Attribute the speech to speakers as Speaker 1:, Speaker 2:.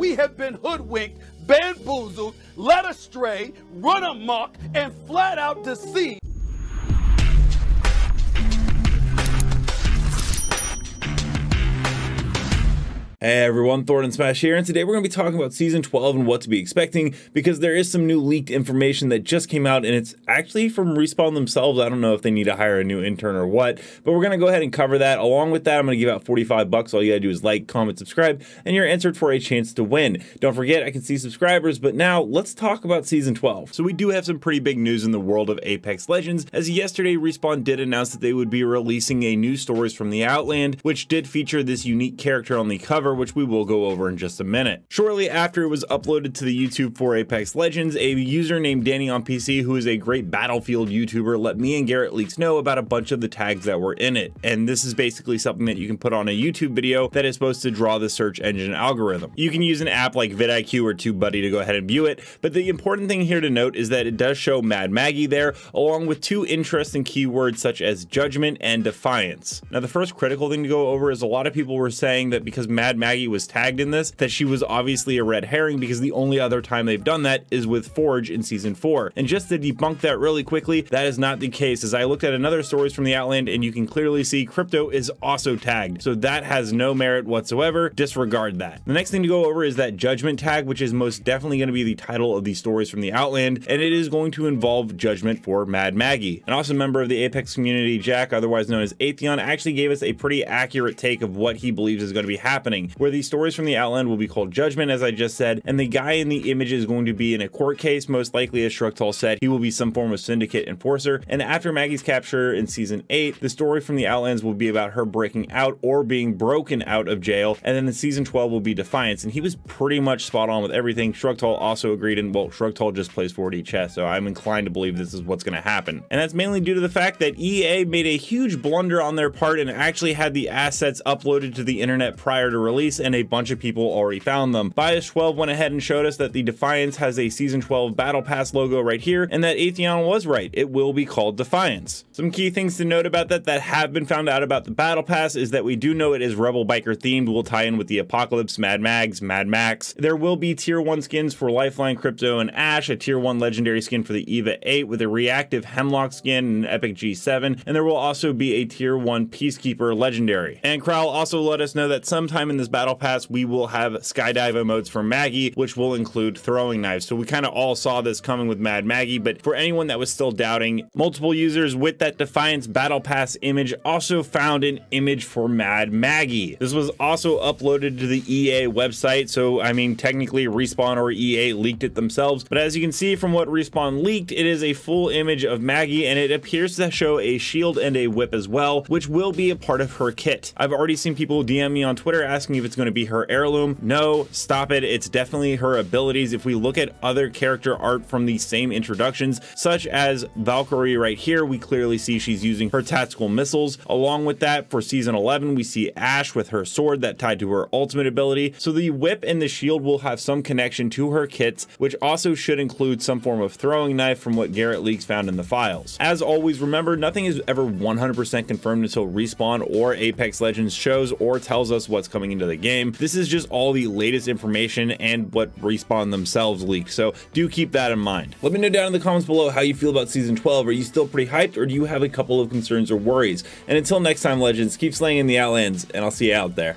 Speaker 1: We have been hoodwinked, bamboozled, led astray, run amok, and flat out deceived.
Speaker 2: Hey everyone, Thordan Smash here, and today we're going to be talking about Season 12 and what to be expecting because there is some new leaked information that just came out and it's actually from Respawn themselves. I don't know if they need to hire a new intern or what, but we're going to go ahead and cover that. Along with that, I'm going to give out 45 bucks. All you got to do is like, comment, subscribe, and you're entered for a chance to win. Don't forget, I can see subscribers, but now let's talk about Season 12. So we do have some pretty big news in the world of Apex Legends, as yesterday Respawn did announce that they would be releasing a new Stories from the Outland, which did feature this unique character on the cover which we will go over in just a minute. Shortly after it was uploaded to the YouTube for Apex Legends, a user named Danny on PC, who is a great Battlefield YouTuber, let me and Garrett Leaks know about a bunch of the tags that were in it. And this is basically something that you can put on a YouTube video that is supposed to draw the search engine algorithm. You can use an app like vidIQ or TubeBuddy to go ahead and view it, but the important thing here to note is that it does show Mad Maggie there, along with two interesting keywords such as judgment and defiance. Now the first critical thing to go over is a lot of people were saying that because Mad Maggie was tagged in this, that she was obviously a red herring because the only other time they've done that is with Forge in season 4. And just to debunk that really quickly, that is not the case as I looked at another stories from the Outland and you can clearly see Crypto is also tagged. So that has no merit whatsoever, disregard that. The next thing to go over is that judgment tag, which is most definitely going to be the title of these stories from the Outland, and it is going to involve judgment for Mad Maggie. An awesome member of the Apex community, Jack, otherwise known as Atheon, actually gave us a pretty accurate take of what he believes is going to be happening where these stories from the Outland will be called Judgment, as I just said, and the guy in the image is going to be in a court case, most likely as Shrugtall said, he will be some form of syndicate enforcer, and after Maggie's capture in season 8, the story from the Outlands will be about her breaking out or being broken out of jail, and then in season 12 will be Defiance, and he was pretty much spot on with everything. Shrugtall also agreed, and well, Shrugtall just plays 4D chess, so I'm inclined to believe this is what's going to happen. And that's mainly due to the fact that EA made a huge blunder on their part and actually had the assets uploaded to the internet prior to release release and a bunch of people already found them. Biast12 went ahead and showed us that the Defiance has a Season 12 Battle Pass logo right here and that Atheon was right. It will be called Defiance. Some key things to note about that that have been found out about the Battle Pass is that we do know it is Rebel Biker themed, We'll tie in with the Apocalypse, Mad Mags, Mad Max. There will be tier 1 skins for Lifeline, Crypto, and Ash, a tier 1 legendary skin for the EVA 8 with a reactive Hemlock skin and an Epic G7, and there will also be a tier 1 Peacekeeper legendary. And Crowl also let us know that sometime in this battle pass, we will have skydive emotes for Maggie, which will include throwing knives. So we kind of all saw this coming with Mad Maggie, but for anyone that was still doubting, multiple users with that Defiance battle pass image also found an image for Mad Maggie. This was also uploaded to the EA website, so I mean, technically Respawn or EA leaked it themselves, but as you can see from what Respawn leaked, it is a full image of Maggie, and it appears to show a shield and a whip as well, which will be a part of her kit. I've already seen people DM me on Twitter asking if it's going to be her heirloom. No, stop it. It's definitely her abilities. If we look at other character art from the same introductions, such as Valkyrie right here, we clearly see she's using her tactical missiles. Along with that, for season 11, we see Ash with her sword that tied to her ultimate ability. So the whip and the shield will have some connection to her kits, which also should include some form of throwing knife from what Garrett Leaks found in the files. As always, remember, nothing is ever 100% confirmed until Respawn or Apex Legends shows or tells us what's coming into the game. This is just all the latest information and what Respawn themselves leaked, so do keep that in mind. Let me know down in the comments below how you feel about Season 12. Are you still pretty hyped, or do you have a couple of concerns or worries? And until next time, Legends, keep slaying in the Outlands, and I'll see you out there.